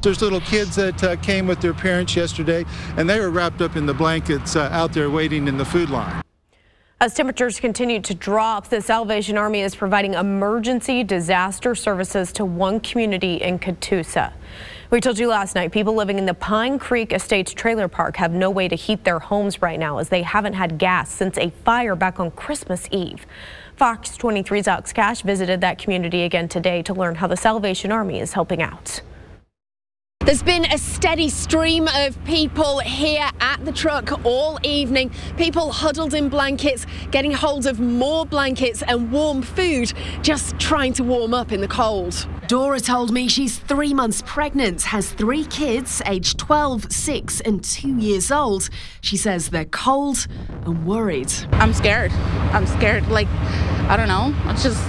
There's little kids that uh, came with their parents yesterday, and they were wrapped up in the blankets uh, out there waiting in the food line. As temperatures continue to drop, the Salvation Army is providing emergency disaster services to one community in Catoosa. We told you last night people living in the Pine Creek Estates trailer park have no way to heat their homes right now as they haven't had gas since a fire back on Christmas Eve. Fox 23's Alex Cash visited that community again today to learn how the Salvation Army is helping out. There's been a steady stream of people here at the truck all evening. People huddled in blankets, getting hold of more blankets and warm food, just trying to warm up in the cold. Dora told me she's three months pregnant, has three kids, aged 12, 6 and 2 years old. She says they're cold and worried. I'm scared. I'm scared. Like, I don't know. It just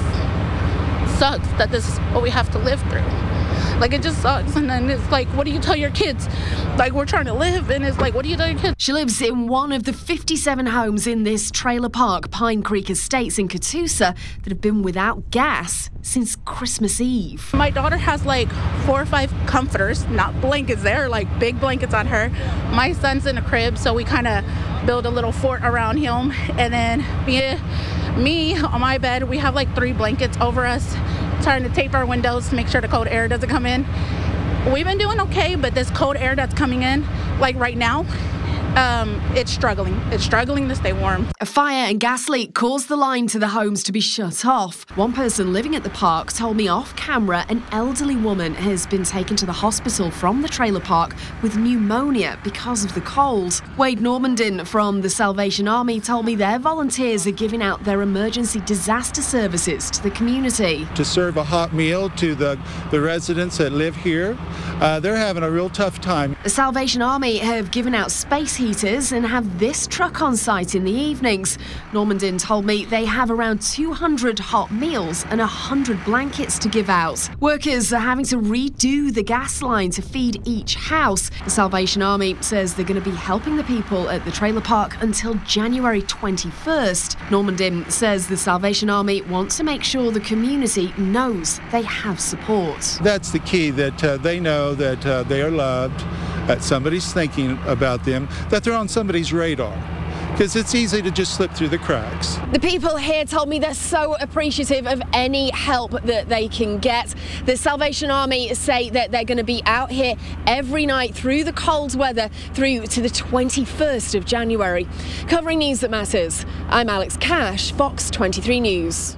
sucks that this is what we have to live through. Like it just sucks. And then it's like, what do you tell your kids? Like we're trying to live, and it's like, what do you tell your kids? She lives in one of the 57 homes in this trailer park, Pine Creek Estates in Catoosa, that have been without gas since Christmas Eve. My daughter has like four or five comforters, not blankets there, like big blankets on her. My son's in a crib, so we kind of build a little fort around him. And then me, me on my bed, we have like three blankets over us trying to tape our windows to make sure the cold air doesn't come in. We've been doing okay, but this cold air that's coming in, like right now, um, it's struggling. It's struggling to stay warm. A fire and gas leak caused the line to the homes to be shut off. One person living at the park told me off camera an elderly woman has been taken to the hospital from the trailer park with pneumonia because of the cold. Wade Normandin from the Salvation Army told me their volunteers are giving out their emergency disaster services to the community. To serve a hot meal to the, the residents that live here, uh, they're having a real tough time. The Salvation Army have given out space heaters and have this truck on site in the evenings. Normandin told me they have around 200 hot meals and 100 blankets to give out. Workers are having to redo the gas line to feed each house. The Salvation Army says they're going to be helping the people at the trailer park until January 21st. Normandin says the Salvation Army wants to make sure the community knows they have support. That's the key that uh, they know that uh, they are loved that somebody's thinking about them, that they're on somebody's radar because it's easy to just slip through the cracks. The people here told me they're so appreciative of any help that they can get. The Salvation Army say that they're going to be out here every night through the cold weather through to the 21st of January. Covering news that matters, I'm Alex Cash, Fox 23 News.